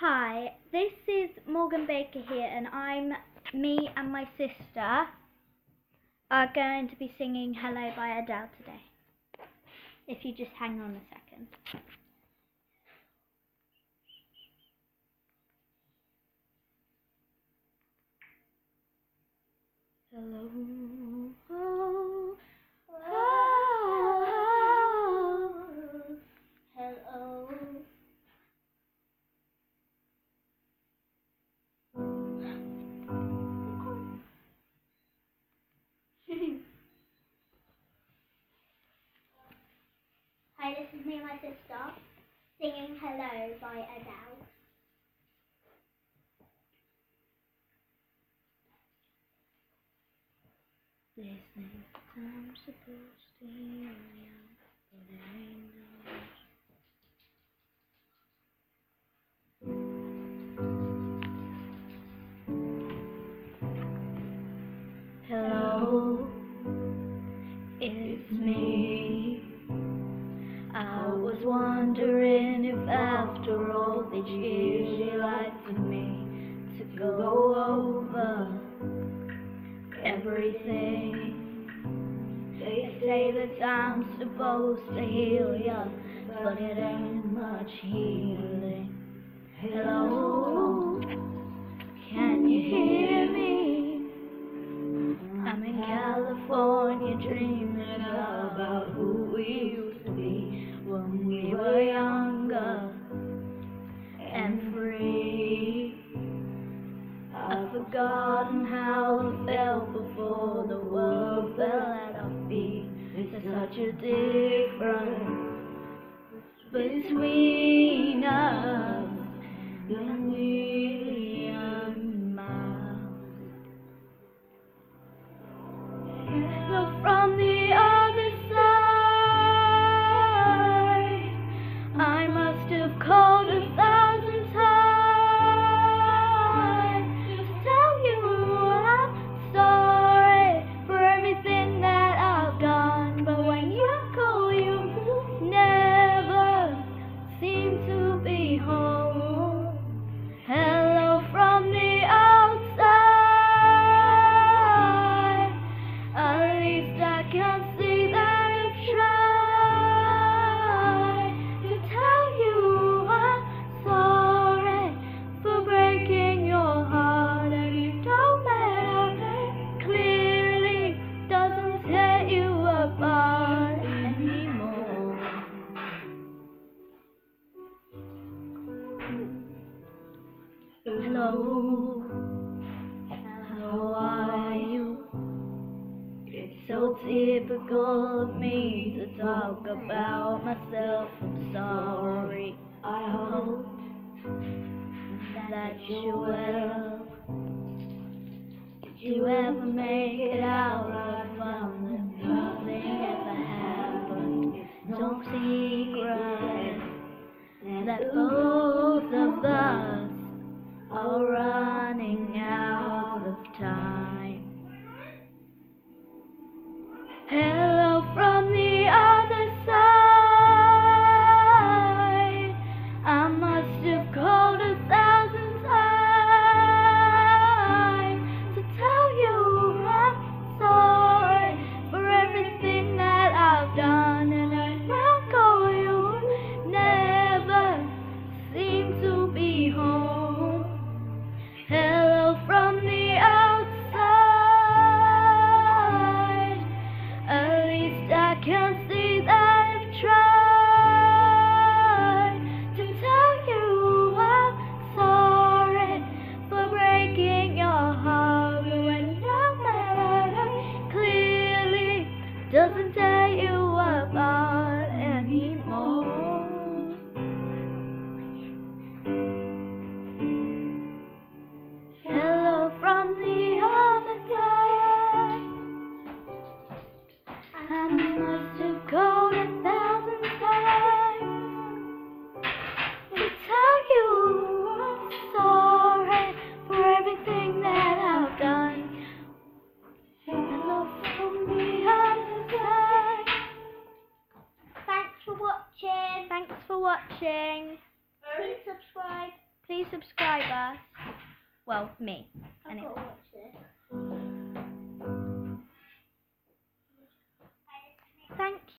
Hi, this is Morgan Baker here, and I'm me and my sister are going to be singing Hello by Adele today. If you just hang on a second. Hello. Hi, this is me and my sister singing Hello by Adele. Listening, I'm supposed to hear you, but ain't no Hello, it's me. Was wondering if after all these years you'd like me to go over everything. They say that I'm supposed to heal ya, but it ain't much healing. Hello, can you hear me? I'm in California dreaming about who we be when we were younger and free. I've forgotten how it felt before the world fell at our feet. There's such a difference between us How are you? It's so typical of me to talk about myself. I'm sorry. I hope that you're well. Did you ever make it out time. watching. Please subscribe. Please subscribe us. Well, me. Anyway. Thank